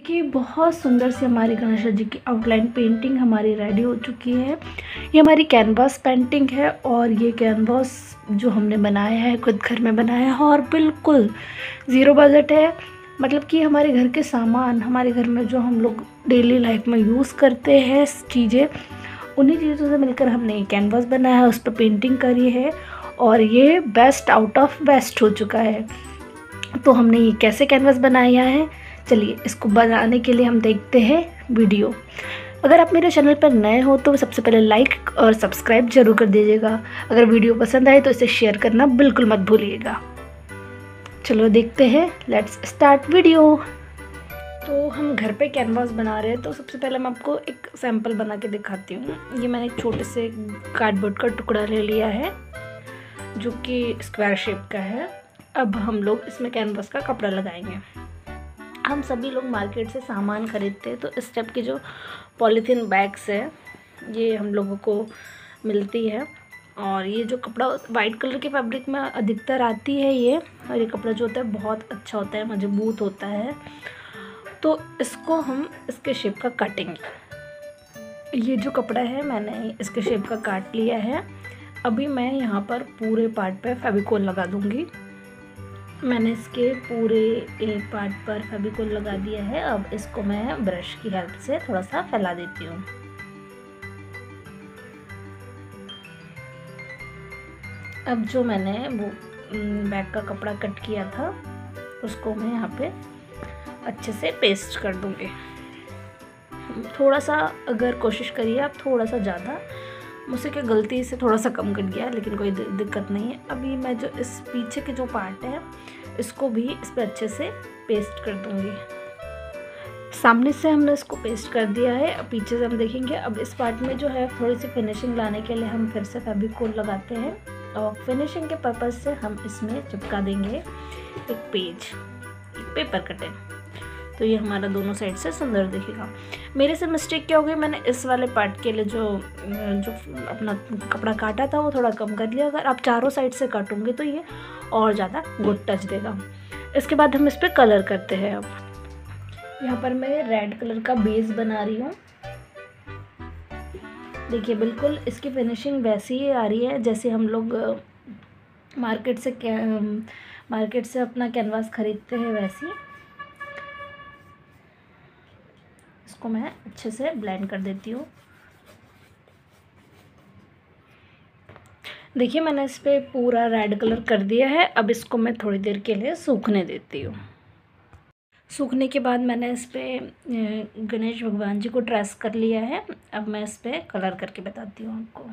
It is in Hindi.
कि बहुत सुंदर सी हमारी गणेश जी की आउटलाइन पेंटिंग हमारी रेडी हो चुकी है। ये हमारी कैनवास पेंटिंग है और ये कैनवास जो हमने बनाया है, खुद घर में बनाया है और बिल्कुल ज़ीरो बजट है। मतलब कि हमारे घर के सामान, हमारे घर में जो हम लोग डेली लाइफ में यूज़ करते हैं, चीज़ें, उन्हीं चीज़ों से मिलकर हमने ये कैनवास बनाया है उस पर पेंटिंग करी है और ये बेस्ट आउट ऑफ़ बेस्ट हो चुका है। तो हमने ये कैसे कैनवास बनाया है? चलिए, इसको बनाने के लिए हम देखते हैं वीडियो। अगर आप मेरे चैनल पर नए हो तो सबसे पहले लाइक और सब्सक्राइब ज़रूर कर दीजिएगा। अगर वीडियो पसंद आए तो इसे शेयर करना बिल्कुल मत भूलिएगा। चलो, देखते हैं। लेट्स स्टार्ट वीडियो तो हम घर पे कैनवास बना रहे हैं तो सबसे पहले मैं आपको एक सैंपल बना के दिखाती हूँ। ये मैंने एक छोटे से कार्डबोर्ड का टुकड़ा ले लिया है, जो कि स्क्वायर शेप का है। अब हम लोग इसमें कैनवास का कपड़ा लगाएँगे। हम सभी लोग मार्केट से सामान ख़रीदते हैं तो इस टाइप की जो पॉलीथीन बैग्स है, ये हम लोगों को मिलती है। और ये जो कपड़ा वाइट कलर के फैब्रिक में अधिकतर आती है ये, और ये कपड़ा जो होता है बहुत अच्छा होता है, मज़बूत होता है। तो इसको हम इसके शेप का काटेंगे। ये जो कपड़ा है, मैंने इसके शेप का काट लिया है। अभी मैं यहाँ पर पूरे पार्ट पे फेविकोल लगा दूँगी। मैंने इसके पूरे एक पार्ट पर फेविकोल लगा दिया है। अब इसको मैं ब्रश की हेल्प से थोड़ा सा फैला देती हूँ। अब जो मैंने वो बैग का कपड़ा कट किया था, उसको मैं यहाँ पे अच्छे से पेस्ट कर दूँगी। थोड़ा सा अगर कोशिश करिए आप थोड़ा सा ज़्यादा मुझसे क्या गलती से थोड़ा सा कम कट गया लेकिन कोई दिक्कत नहीं है। अभी मैं जो इस पीछे के जो पार्ट है, इसको भी इस पर अच्छे से पेस्ट कर दूँगी। सामने से हमने इसको पेस्ट कर दिया है, अब पीछे से हम देखेंगे। अब इस पार्ट में जो है, थोड़ी सी फिनिशिंग लाने के लिए हम फिर से फेविकोल लगाते हैं और फिनिशिंग के पर्पज़ से हम इसमें चिपका देंगे एक पेज, एक पेपर कटिंग तो ये हमारा दोनों साइड से सुंदर दिखेगा। मेरे से मिस्टेक क्या हो गई? मैंने इस वाले पार्ट के लिए जो जो अपना कपड़ा काटा था, वो थोड़ा कम कर लिया। अगर आप चारों साइड से काटोगे तो ये और ज़्यादा गुड टच देगा। इसके बाद हम इस पर कलर करते हैं अब। यहाँ पर मैं रेड कलर का बेस बना रही हूँ। देखिए, बिल्कुल इसकी फिनिशिंग वैसी ही आ रही है, जैसे हम लोग मार्केट से मार्केट से अपना कैनवास ख़रीदते हैं वैसी। इसको मैं अच्छे से ब्लेंड कर देती हूँ। देखिए, मैंने इस पर पूरा रेड कलर कर दिया है। अब इसको मैं थोड़ी देर के लिए सूखने देती हूँ। सूखने के बाद मैंने इस पर गणेश भगवान जी को ड्रेस कर लिया है। अब मैं इस पर कलर करके बताती हूँ आपको।